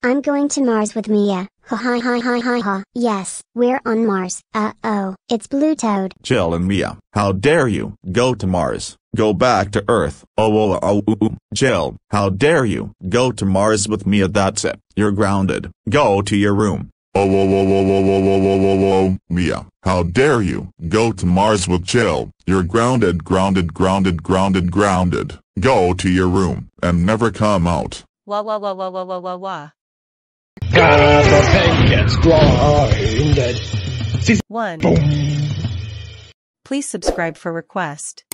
I'm going to Mars with Mia. Ha ha ha ha ha ha. Yes, we're on Mars. Uh oh, it's Blue Toad. Jill and Mia, how dare you go to Mars? Go back to Earth. Oh, oh, oh, oh, oh. Jill, how dare you go to Mars with Mia? That's it. You're grounded. Go to your room. Oh, oh, oh, oh, oh, oh, oh, oh, oh, oh, Mia, how dare you go to Mars with Jill? You're grounded, grounded, grounded, grounded, grounded. Go to your room and never come out. Wah wah wah wah wah wah wah wah. God, the gets. One. Boom. Please subscribe for request.